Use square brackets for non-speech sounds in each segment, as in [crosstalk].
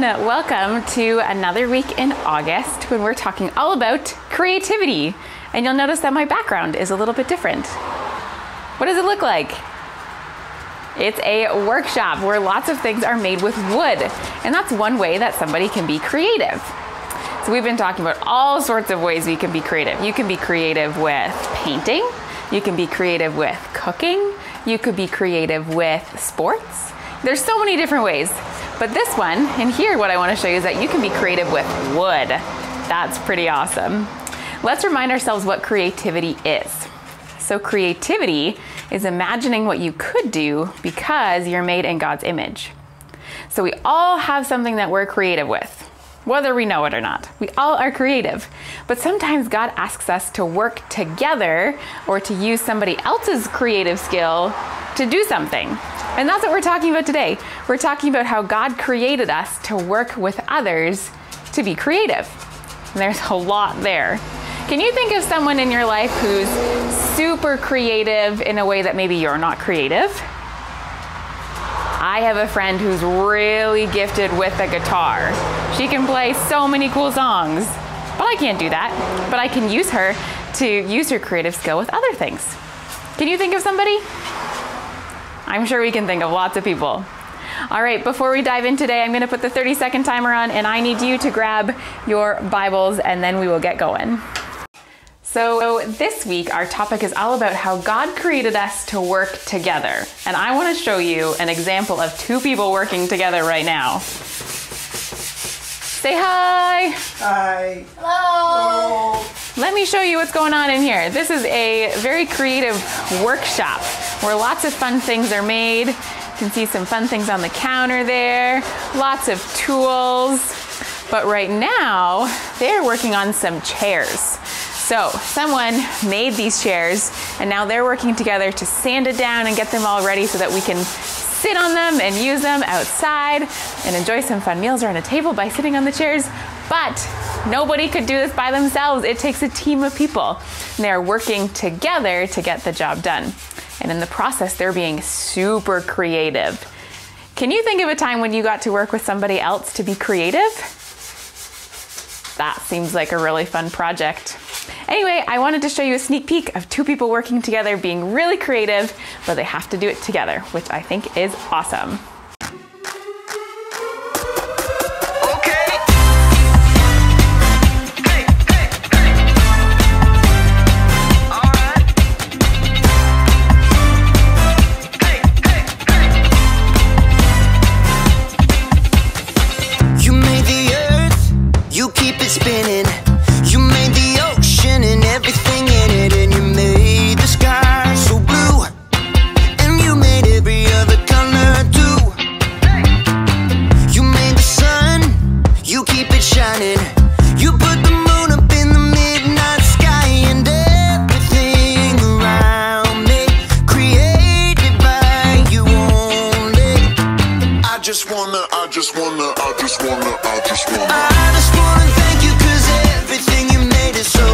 Welcome to another week in August when we're talking all about creativity. And you'll notice that my background is a little bit different. What does it look like? It's a workshop where lots of things are made with wood, and that's one way that somebody can be creative. So, we've been talking about all sorts of ways we can be creative. You can be creative with painting, you can be creative with cooking, you could be creative with sports. There's so many different ways. But this one, and here what I want to show you is that you can be creative with wood. That's pretty awesome. Let's remind ourselves what creativity is. So, creativity is imagining what you could do because you're made in God's image. So, we all have something that we're creative with, whether we know it or not. We all are creative. But sometimes God asks us to work together or to use somebody else's creative skill to do something. And that's what we're talking about today. We're talking about how God created us to work with others to be creative. And there's a lot there. Can you think of someone in your life who's super creative in a way that maybe you're not creative? I have a friend who's really gifted with the guitar. She can play so many cool songs, but I can't do that. But I can use her to use her creative skill with other things. Can you think of somebody? I'm sure we can think of lots of people. All right, before we dive in today, I'm going to put the 30 second timer on, and I need you to grab your Bibles and then we will get going. So, this week, our topic is all about how God created us to work together. And I want to show you an example of two people working together right now. Say hi. Hi. Hello. Let me show you what's going on in here. This is a very creative workshop where lots of fun things are made. You can see some fun things on the counter there, lots of tools. But right now, they're working on some chairs. So someone made these chairs and now they're working together to sand it down and get them all ready so that we can sit on them and use them outside and enjoy some fun meals around a table by sitting on the chairs. But nobody could do this by themselves. It takes a team of people. And they're working together to get the job done. And in the process, they're being super creative. Can you think of a time when you got to work with somebody else to be creative? That seems like a really fun project. Anyway, I wanted to show you a sneak peek of two people working together being really creative, but they have to do it together, which I think is awesome. I just wanna, I just wanna, I just wanna. I just wanna thank you 'cause everything you made is so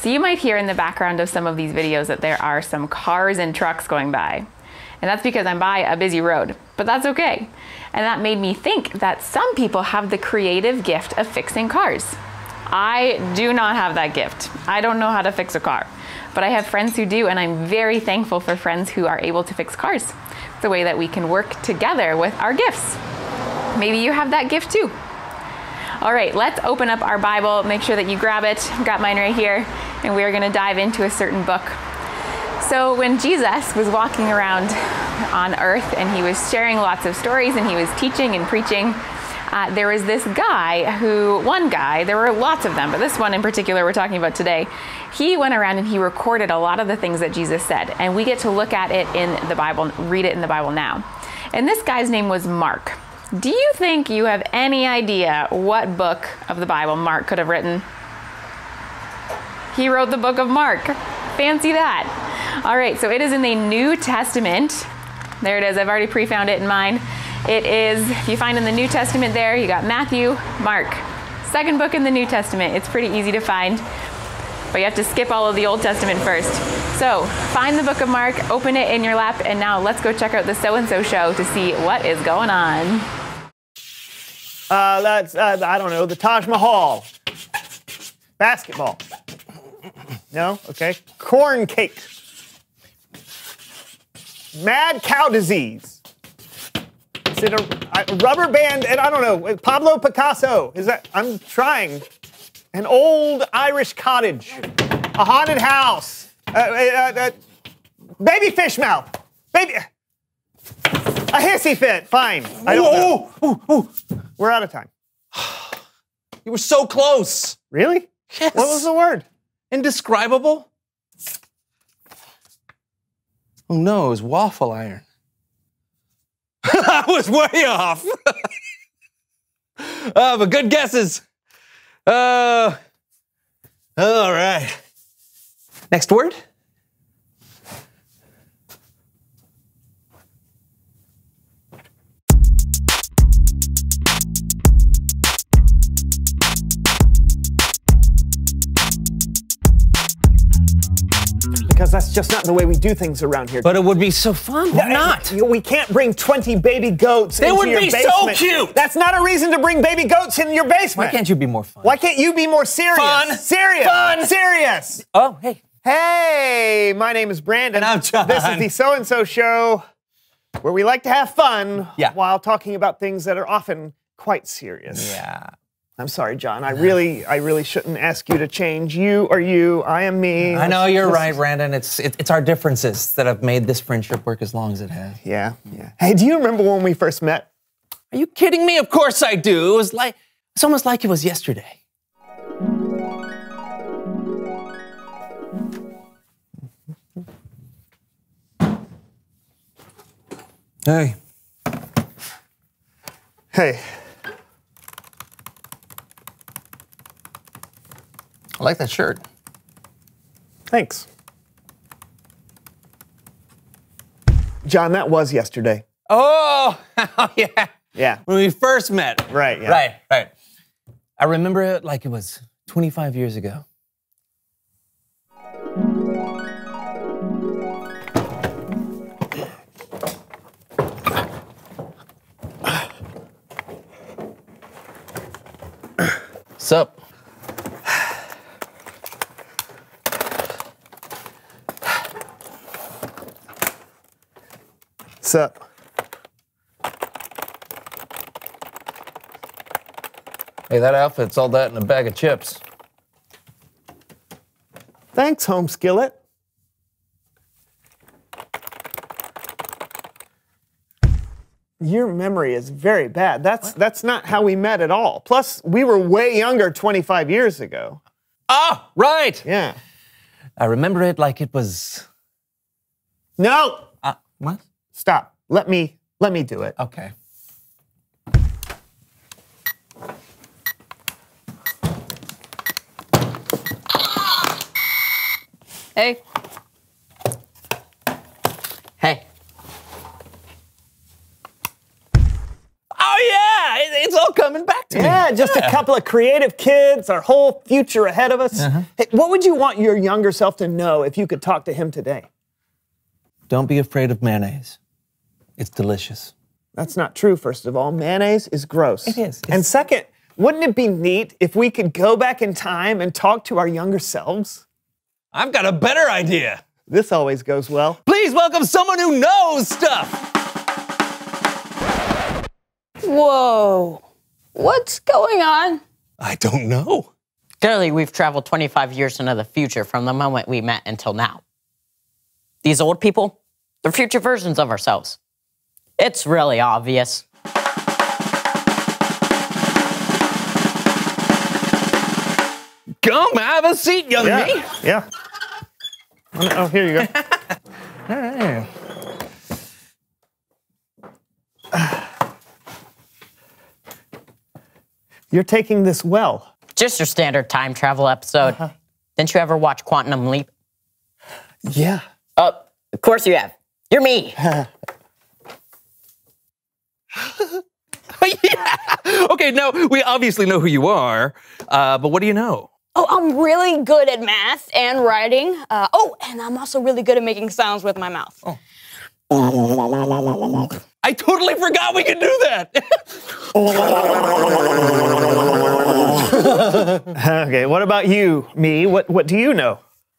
So you might hear in the background of some of these videos that there are some cars and trucks going by. And that's because I'm by a busy road, but that's okay. And that made me think that some people have the creative gift of fixing cars. I do not have that gift. I don't know how to fix a car, but I have friends who do, and I'm very thankful for friends who are able to fix cars. It's a way that we can work together with our gifts. Maybe you have that gift too. All right, let's open up our Bible. Make sure that you grab it. I've got mine right here, and we are going to dive into a certain book. So, when Jesus was walking around on earth and he was sharing lots of stories and he was teaching and preaching, uh, there was this guy who, one guy, there were lots of them, but this one in particular we're talking about today, he went around and he recorded a lot of the things that Jesus said. And we get to look at it in the Bible, read it in the Bible now. And this guy's name was Mark. Do you think you have any idea what book of the Bible Mark could have written? He wrote the book of Mark. Fancy that. All right, so it is in the New Testament. There it is. I've already pre found it in mine. It is, if you find in the New Testament there, you got Matthew, Mark. Second book in the New Testament. It's pretty easy to find, but you have to skip all of the Old Testament first. So find the book of Mark, open it in your lap, and now let's go check out the So and So show to see what is going on. Uh, that's, uh, I don't know, the Taj Mahal. Basketball. No? Okay. Corn cake. Mad cow disease. Is it a, a rubber band? And I don't know. Pablo Picasso. Is that? I'm trying. An old Irish cottage. A haunted house. Uh, uh, uh, baby fish mouth. Baby. A hissy fit. Fine. I don't know. Ooh, ooh, ooh. We're out of time. [sighs] You were so close. Really? Yes. What was the word? Indescribable? Oh no, it was waffle iron. [laughs] I was way off. uh, [laughs] but good guesses. Uh, all right. Next word? Because that's just not the way we do things around here. But it would be so fun. Why not? You- We can't bring 20 baby goats They would be so cute. That's not a reason to bring baby goats in your basement. Why can't you be more fun? Why can't you be more serious? Fun. Serious. Fun. Serious. Oh, hey. Hey, my name is Brandon. And I'm John. This is the So and So Show, where we like to have fun Yeah. while talking about things that are often quite serious. Yeah. I'm sorry, John. I really, I really shouldn't ask you to change. You are you. I am me. I know you're let's- right, Brandon. It's it, it's our differences that have made this friendship work as long as it has. Yeah, yeah. Hey, do you remember when we first met? Are you kidding me? Of course I do. It was like it's almost like it was yesterday. Hey, Hey, I like that shirt. thanks. John, that was yesterday. Oh, [laughs] oh, yeah. Yeah. When we first met. Right, yeah. Right, right. I remember it like it was 25 years ago. Sup? Sup? Hey, that outfit's all that in a bag of chips. Thanks, Home Skillet. Your memory is very bad. That's that's not how we met at all. Plus, we were way younger 25 years ago. Oh, right. Yeah. I remember it like it was. No, Uh, what? Stop. Let me let me do it. Okay. Hey, Hey. Oh yeah, it- it's all all coming back to me. Yeah, just a couple of creative kids, our whole future ahead of us. Uh-huh. Hey, what would you want your younger self to know if you could talk to him today? Don't be afraid of mayonnaise. It's delicious. That's not true, first of all. Mayonnaise is gross. It is. And second, wouldn't it be neat if we could go back in time and talk to our younger selves? I've got a better idea. This always goes well. Please welcome someone who knows stuff. Whoa. What's going on? I don't know. Clearly, we've traveled 25 years into the future from the moment we met until now. These old people, they're future versions of ourselves. It's really obvious. Come have a seat, young Yeah. me. Yeah. Oh, Oh, here you go. All right. [laughs] You're taking this well. Just your standard time travel episode. Uh-huh. Didn't you ever watch Quantum Leap? Yeah. Oh, of course you have. You're me. [laughs] yeah. Okay, now we obviously know who you are, uh, but what do you know? Oh, I'm really good at math and writing. Uh, oh, and I'm also really good at making sounds with my mouth. I totally forgot we could do that. [laughs] Okay, what about you, me? What what do you know?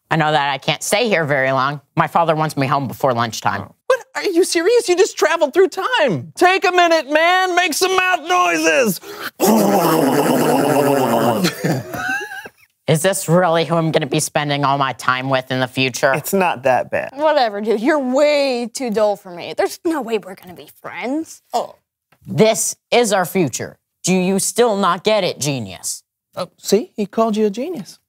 I know that I can't stay here very long. My father wants me home before lunchtime. what? Are you serious? You just traveled through time. Take a minute, man. Make some mouth noises. [laughs] Is this really who I'm going to be spending all my time with in the future? It's not that bad. Whatever, dude. You're way too dull for me. There's no way we're gonna be friends. Oh. This is our future. Do you still not get it, genius? Oh, see, he called you a genius.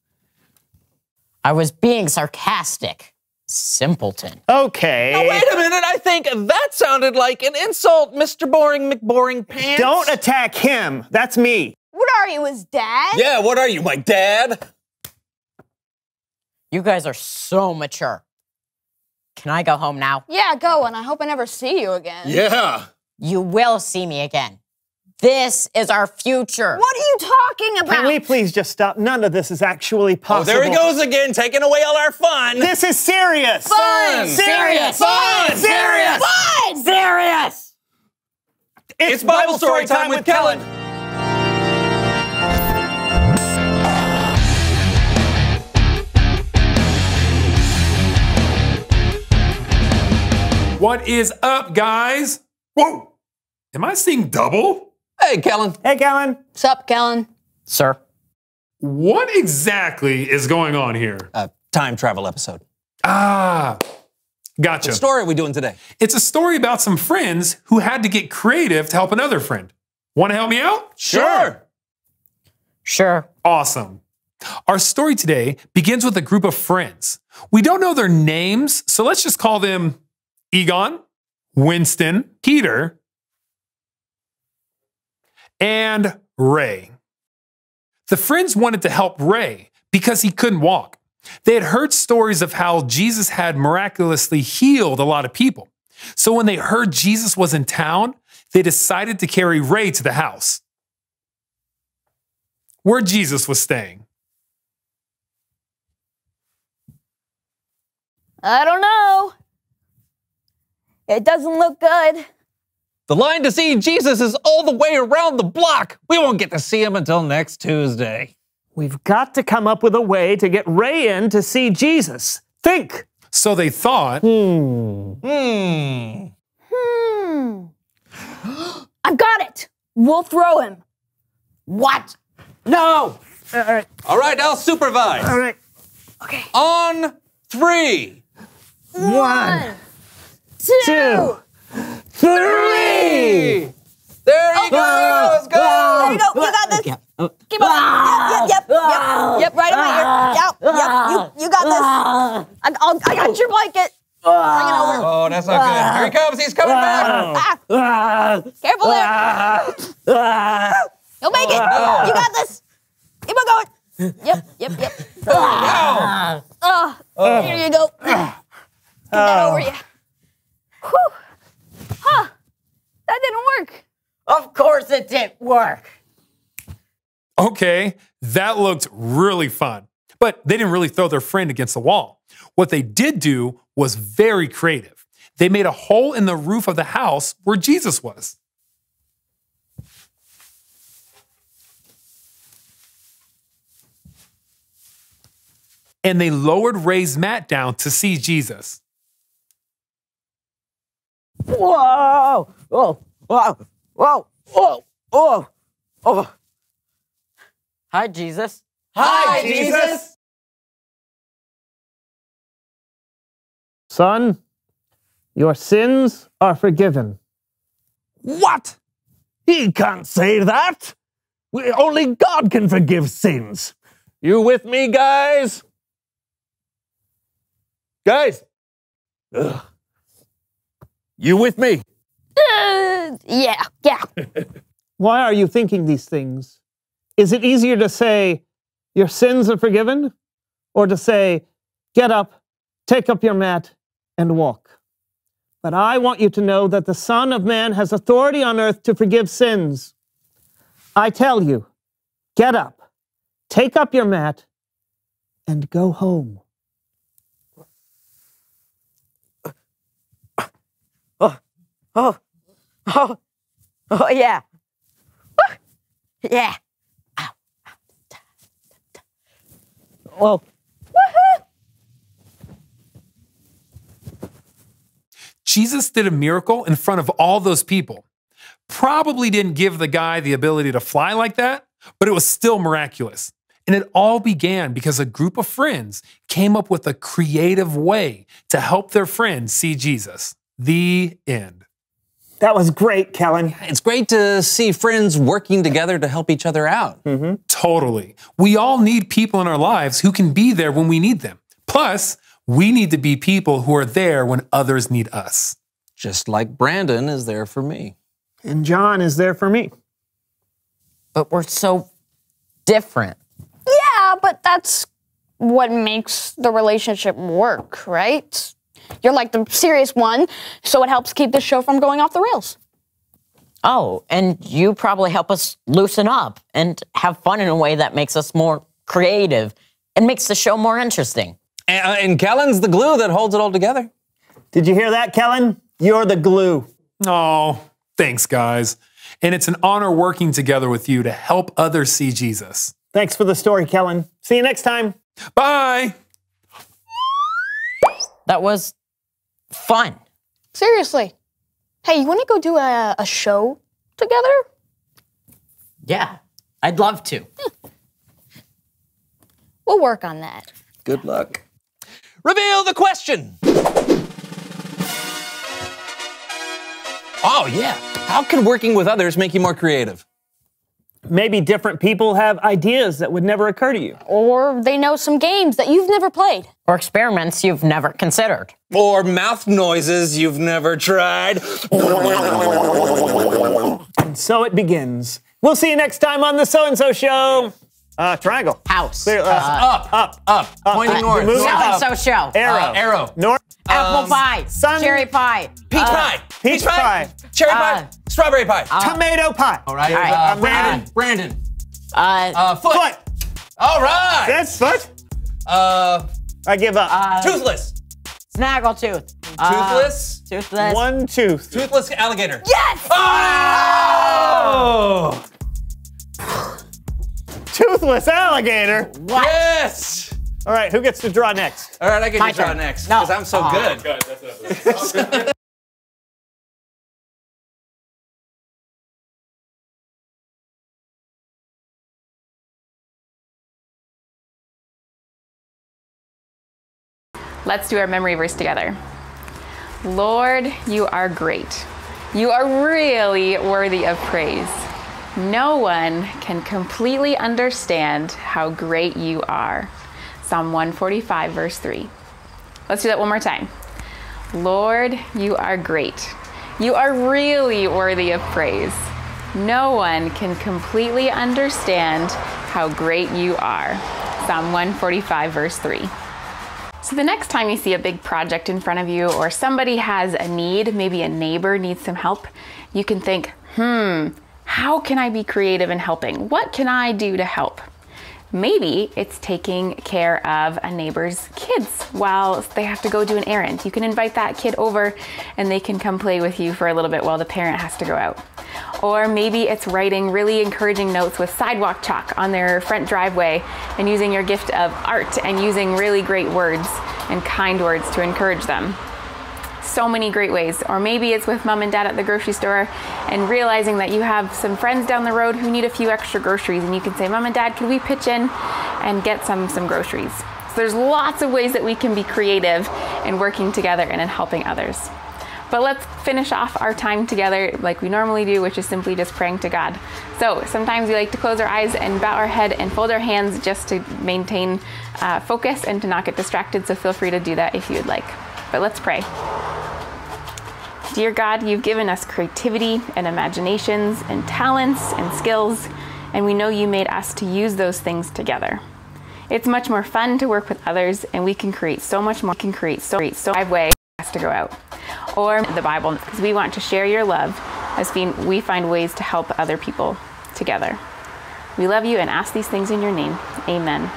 I was being sarcastic. Simpleton. Okay. Now, Wait a minute. I think that sounded like an insult, Mr. Boring McBoring Pants. Don't attack him. That's me. What are you, his dad? Yeah, what are you, my dad? You guys are so mature. Can I go home now? Yeah, go, and I hope I never see you again. Yeah. You will see me again. This is our future. What are you talking about? Can we please just stop? None of this is actually possible. Oh, possible. there he goes again, taking away all our fun. This is serious. Fun! Serious. Fun! Serious. Fun! Serious! It's Bible story time with Kellen. What is up, guys? Whoa! Am I seeing double? Hey, Kellen. Hey, Kellen. What's up, Kellen? Sir, What exactly is going on here? A time travel episode. Ah, gotcha. What story are we doing today? It's a story about some friends who had to get creative to help another friend. Want to help me out? Sure. sure. Awesome. Our story today begins with a group of friends. We don't know their names, so let's just call them Egon, Winston, Peter, and Ray. The friends wanted to help Ray because he couldn't walk. They had heard stories of how Jesus had miraculously healed a lot of people. So when they heard Jesus was in town, they decided to carry Ray to the house where Jesus was staying. I don't know. It doesn't look good. The line to see Jesus is all the way around the block. We won't get to see him until next Tuesday. We've got to come up with a way to get Ray in to see Jesus. Think. So they thought, Hmm. Hmm. Hmm. I've got it. We'll throw him. What? No! All right, Alright, I'll supervise. All right. Okay. On three. One, Two. two, three. There he goes. Go. There you go. You got this. Keep on. Ah! Yep, yep, yep, yep. Right in my ear. Yep, yep. You, you got this. Ah! I, I'll, I got your blanket. Bring it over. Oh, that's not good. Here he ah! comes. He's coming back. Ah, careful there. You'll make it. You got this. Keep on going. Yep, yep, yep. Ow. Oh, here you go. Get that over you. Whew. Huh. That didn't work. Of course it didn't work. Okay, that looked really fun. But they didn't really throw their friend against the wall. What they did do was very creative. They made a hole in the roof of the house where Jesus was. And they lowered Ray's mat down to see Jesus. Whoa! Whoa! Whoa! Whoa! Whoa! Whoa! Oh! Hi, Jesus. Hi, Jesus. Son, your sins are forgiven. What? He can't say that. We- Only God can forgive sins. You with me, guys? Guys? Ugh. You with me? Uh, yeah, yeah. [laughs] Why are you thinking these things? Is it easier to say, Your sins are forgiven? Or to say, Get up, take up your mat, and walk? But I want you to know that the Son of Man has authority on earth to forgive sins. I tell you, get up, take up your mat, and go home. Oh, oh, oh, yeah. Yeah. Well, Jesus did a miracle in front of all those people. Probably didn't give the guy the ability to fly like that, but it was still miraculous. And it all began because a group of friends came up with a creative way to help their friends see Jesus. The end. That was great, Kellen. It's great to see friends working together to help each other out. Mm-hmm. Totally. We all need people in our lives who can be there when we need them. Plus, we need to be people who are there when others need us. Just like Brandon is there for me. And John is there for me. But we're so different. Yeah, but that's what makes the relationship work, right? You're like the serious one, so it helps keep the show from going off the rails. Oh, and you probably help us loosen up and have fun in a way that makes us more creative and makes the show more interesting. And, uh, and Kellen's the glue that holds it all together. Did you hear that, Kellen? You're the glue. Oh, thanks, guys. And it's an honor working together with you to help others see Jesus. Thanks for the story, Kellen. See you next time. Bye. That was fun. Seriously. Hey, you want to go do a, a show together? Yeah, I'd love to. Hmm. We'll work on that. Good luck. Reveal the question. Oh, yeah. How can working with others make you more creative? Maybe different people have ideas that would never occur to you. Or they know some games that you've never played. Or experiments you've never considered. Or mouth noises you've never tried. And so it begins. We'll see you next time on the So and So Show. Uh, triangle. House. Clear, uh, Up, up, up. Pointing Uh, north. So and so show. Arrow. Uh, arrow. North. Apple pie. sun- Cherry pie. Peach Uh, pie. peach pie. Cherry Uh, pie. Strawberry pie. Tomato pie. all right. right. Uh, Uh, Brandon. Brandon. Uh, Uh, foot. Foot. All right. That's foot. Uh, I give up. toothless. snaggletooth. Uh, Toothless. toothless. One tooth. Toothless alligator. Yes! Oh! [sighs] Toothless alligator. Yes. All right, who gets to draw next? All right, I get My to draw turn. next No. because I'm so Aw. good. [laughs] Let's do our memory verse together. Lord, you are great. You are really worthy of praise. No one can completely understand how great you are. Psalm 145, verse 3. Let's do that one more time. Lord, you are great. You are really worthy of praise. No one can completely understand how great you are. Psalm 145, verse 3. So, the next time you see a big project in front of you, or somebody has a need, maybe a neighbor needs some help, you can think, Hmm, how can I be creative in helping? What can I do to help? Maybe it's taking care of a neighbor's kids while they have to go do an errand. You can invite that kid over and they can come play with you for a little bit while the parent has to go out. Or maybe it's writing really encouraging notes with sidewalk chalk on their front driveway and using your gift of art and using really great words and kind words to encourage them so many great ways. Or maybe it's with mom and dad at the grocery store and realizing that you have some friends down the road who need a few extra groceries and you can say, Mom and Dad, could we pitch in and get some some groceries? So there's lots of ways that we can be creative in working together and in helping others. But let's finish off our time together like we normally do, which is simply just praying to God. So sometimes we like to close our eyes and bow our head and fold our hands just to maintain uh, focus and to not get distracted. So feel free to do that if you would like. But let's pray. Dear God, you've given us creativity and imaginations and talents and skills, and we know you made us to use those things together. It's much more fun to work with others, and we can create so much more. Can create so great so way has to go out, or the Bible, because we want to share your love as we find ways to help other people together. We love you and ask these things in your name. Amen.